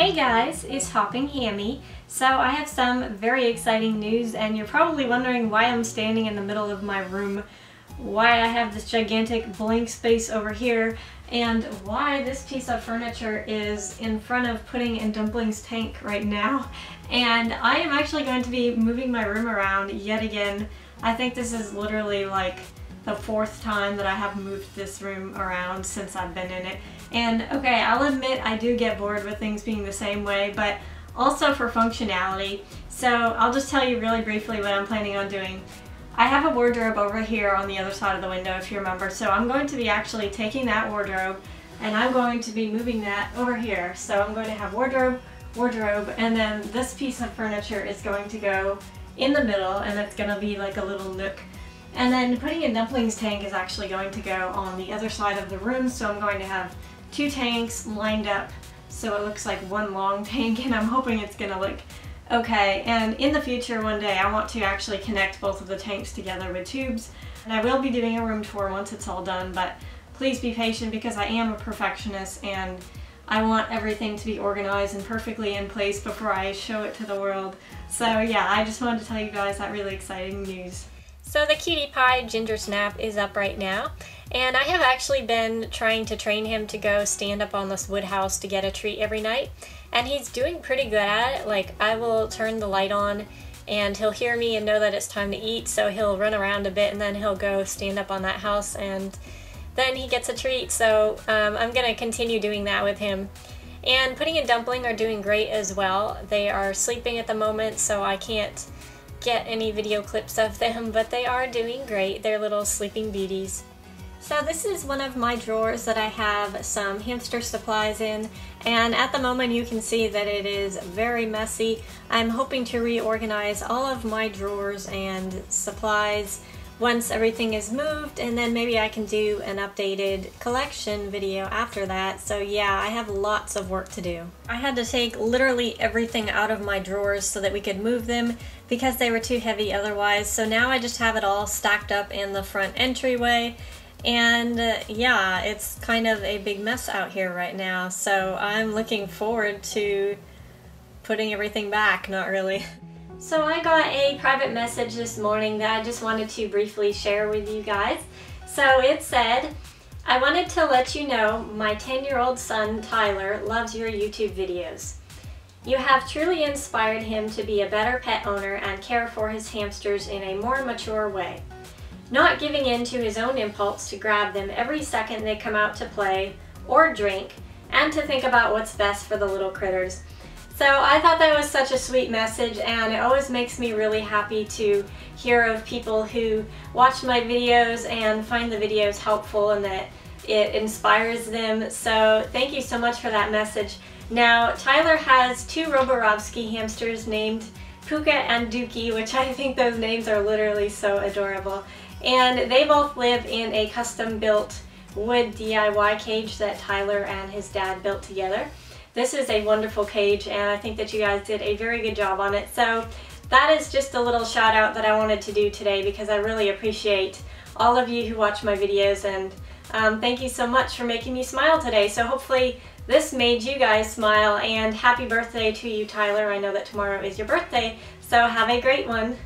Hey guys, it's Hopping Hammy. So I have some very exciting news and you're probably wondering why I'm standing in the middle of my room, why I have this gigantic blank space over here, and why this piece of furniture is in front of Pudding and Dumpling's tank right now. And I am actually going to be moving my room around yet again. I think this is literally like the fourth time that I have moved this room around since I've been in it. And okay, I'll admit I do get bored with things being the same way, but also for functionality. So I'll just tell you really briefly what I'm planning on doing. I have a wardrobe over here on the other side of the window if you remember, so I'm going to be actually taking that wardrobe and I'm going to be moving that over here. So I'm going to have wardrobe, wardrobe, and then this piece of furniture is going to go in the middle and it's going to be like a little nook and then Pudding and Dumplings tank is actually going to go on the other side of the room, so I'm going to have two tanks lined up so it looks like one long tank and I'm hoping it's gonna look okay. And in the future one day I want to actually connect both of the tanks together with tubes and I will be doing a room tour once it's all done but please be patient because I am a perfectionist and I want everything to be organized and perfectly in place before I show it to the world. So yeah, I just wanted to tell you guys that really exciting news. So the cutie pie Ginger Snap is up right now and I have actually been trying to train him to go stand up on this wood house to get a treat every night and he's doing pretty good at it. Like I will turn the light on and he'll hear me and know that it's time to eat so he'll run around a bit and then he'll go stand up on that house and then he gets a treat so um, I'm gonna continue doing that with him. And Pudding and Dumpling are doing great as well. They are sleeping at the moment so I can't get any video clips of them, but they are doing great. They're little sleeping beauties. So this is one of my drawers that I have some hamster supplies in and at the moment you can see that it is very messy. I'm hoping to reorganize all of my drawers and supplies once everything is moved and then maybe I can do an updated collection video after that. So yeah, I have lots of work to do. I had to take literally everything out of my drawers so that we could move them because they were too heavy otherwise. So now I just have it all stacked up in the front entryway. And uh, yeah, it's kind of a big mess out here right now. So I'm looking forward to putting everything back, not really. So I got a private message this morning that I just wanted to briefly share with you guys. So it said, I wanted to let you know my 10-year-old son, Tyler, loves your YouTube videos. You have truly inspired him to be a better pet owner and care for his hamsters in a more mature way. Not giving in to his own impulse to grab them every second they come out to play or drink, and to think about what's best for the little critters. So I thought that was such a sweet message and it always makes me really happy to hear of people who watch my videos and find the videos helpful and that it inspires them. So thank you so much for that message. Now Tyler has two Roborovsky hamsters named Puka and Dookie, which I think those names are literally so adorable. And they both live in a custom built wood DIY cage that Tyler and his dad built together. This is a wonderful cage and I think that you guys did a very good job on it. So that is just a little shout out that I wanted to do today because I really appreciate all of you who watch my videos and um, thank you so much for making me smile today. So hopefully this made you guys smile and happy birthday to you Tyler. I know that tomorrow is your birthday so have a great one.